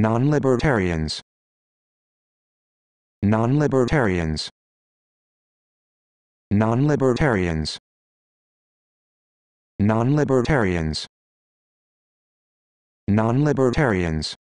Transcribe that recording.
Non-libertarians. Non-libertarians. Non-libertarians. Non-libertarians. Non-libertarians.